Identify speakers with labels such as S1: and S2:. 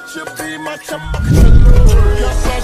S1: let you, let you be my chumma. Yasa